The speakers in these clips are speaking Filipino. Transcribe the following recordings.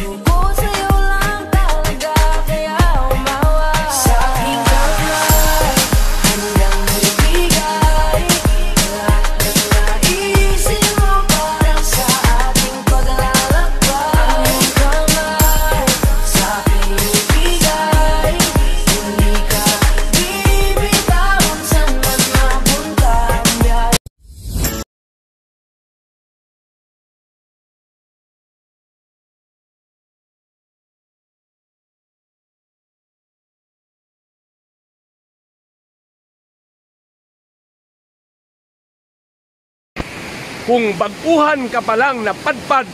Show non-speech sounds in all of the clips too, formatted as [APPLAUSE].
Jesús. Kung baguhan ka pa lang na padpad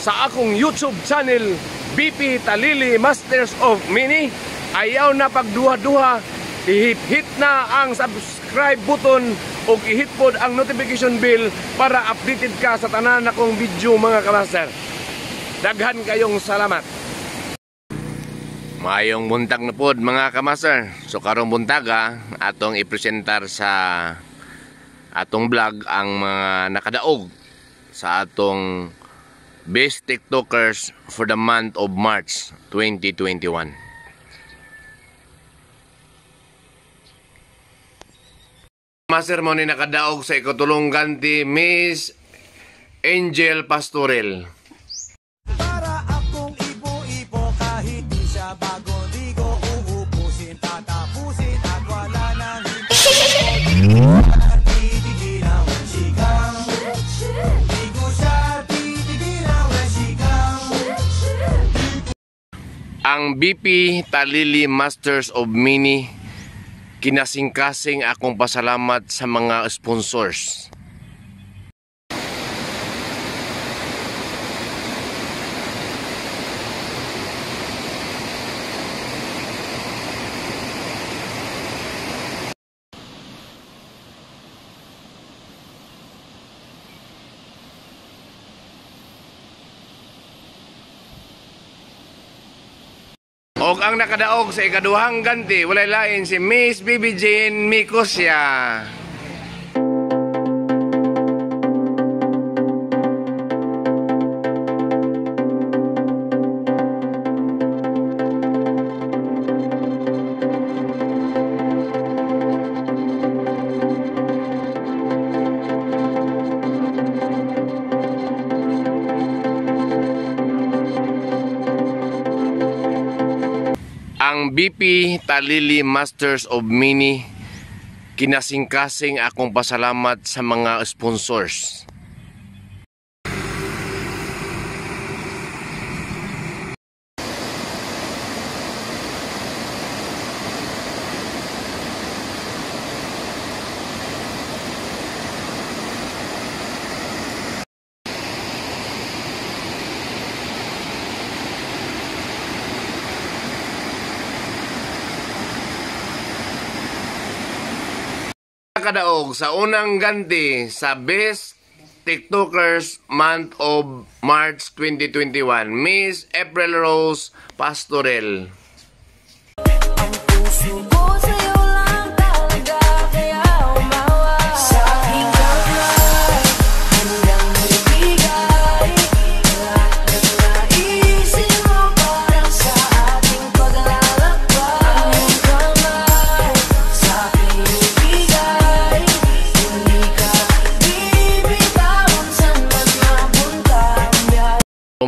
sa akong YouTube channel BP Talili Masters of Mini, ayaw na pagduha-duha, ihit-hit na ang subscribe button o ihit pod ang notification bell para updated ka sa tanan akong video mga kamaster. Daghan kayong salamat. Mayong buntag na pod mga kamaster. So karong buntaga atong ipresentar sa atong vlog ang mga nakadaog sa atong best TikTokers for the month of March 2021. Master mo nakadaog sa ikatulong ganti Miss Angel Pastorel. Ang BP Talili Masters of Mini kinasing-kasing akong pasalamat sa mga sponsors. Og ang nakadaog sa ikaduhang ganti, walay lain si Miss Bibi Jane Mikosya. BP Talili Masters of Mini kinasing-kasing akong pasalamat sa mga sponsors. Nakadaog sa unang ganti sa Best TikTokers Month of March 2021, Miss April Rose Pastorel.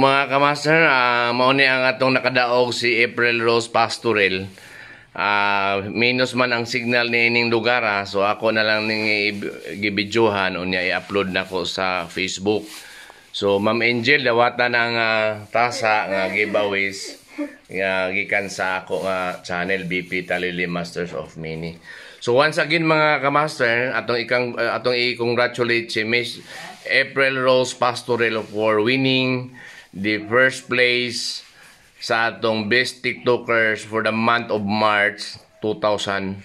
Mga kamaster, uh, mauni ang atong nakadaog si April Rose Pastorel. Ah, minus man ang signal ni ining lugar ah. so ako na lang ning gibidyohan o niya i-upload na ko sa Facebook. So Ma'am Angel dawata ng ah, tasa nga giveaways nga gikan sa ako nga channel BP Talili Masters of Mini. So once again mga kamaster, atong ikang uh, atong i-congratulate si Miss April Rose Pastorel for winning the first place sa atong best TikTokers for the month of March 2001.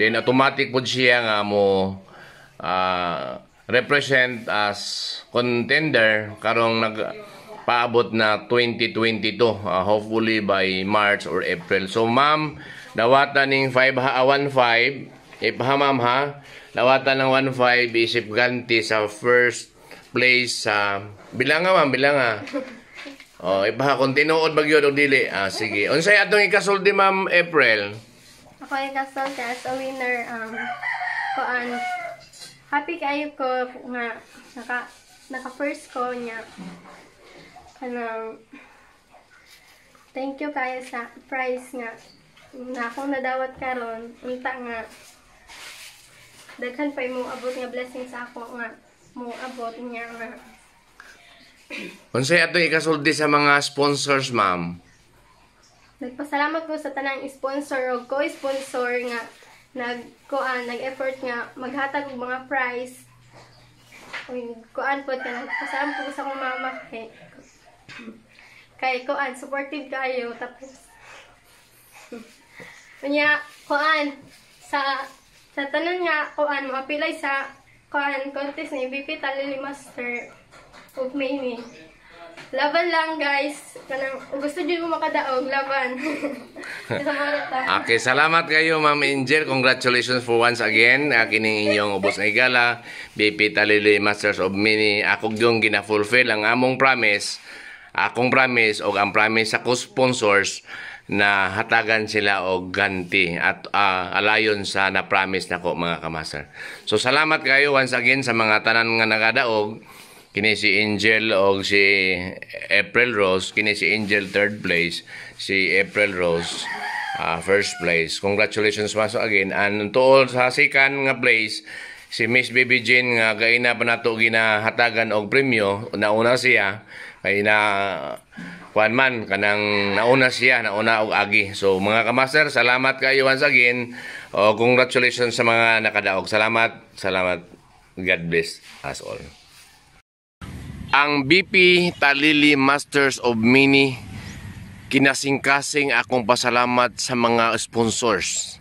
Then automatic po siya nga mo ah, represent as contender karong nag paabot na 2022 ah, hopefully by March or April. So ma'am, dawatan ning 5 ha 15 if ha ma'am ha, dawatan ng 15 isip ganti sa first place sa bilanga ma'am bilanga. Oh, ibaha kung tinuod ba gyud o dili. Ah, sige. Unsay atong ikasulti Ma'am April? Ako ay kasulti as a winner. Um, kuan, happy kayo ko nga naka, naka first ko niya. Kanang, thank you kayo sa prize nga na akong nadawat karon unta nga daghan pa mo abot nga blessing sa ako nga mo abot niya nga Unsay atong ikasulti sa mga sponsors, Ma'am? Nagpasalamat ko sa tanang sponsor o co-sponsor nga nagkuan nag-effort nga maghatag og mga prize. Uy, kuan po ka nagpasalamat ko sa akong mama kay kay kuan supportive kayo tapos Unya, kuan sa sa tanan nga kuan mo apilay sa kuan contest ni BP Talili Master of Mini. Laban lang guys. Kanang gusto niyo mo makadaog, laban. [LAUGHS] Okay, salamat kayo Ma'am Angel. Congratulations for once again. Uh, kining inyong ubos nga igala. BP Talili Masters of Mini. Ako yung gina-fulfill ang among promise. Akong promise o ang promise sa co-sponsors na hatagan sila og ganti at ah, alayon sa na-promise nako mga kamaster. So salamat kayo once again sa mga tanan nga nagadaog. Kini si Angel o si April Rose. Kini si Angel third place. Si April Rose ah, first place. Congratulations once again. And tuol sa second nga place si Miss Baby Jane nga gaina pa nato ginahatagan og premyo? Nauna siya. Kay na kuan man kanang nauna siya nauna og agi. So mga kamaster salamat kayo once again. O congratulations sa mga nakadaog. Salamat salamat. God bless us all. Ang BP Talili Masters of Mini kinasingkasing akong pasalamat sa mga sponsors.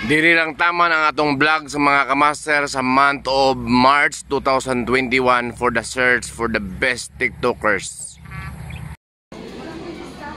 Diri lang tama ang atong vlog sa mga kamaster sa month of March 2021 for the search for the best TikTokers.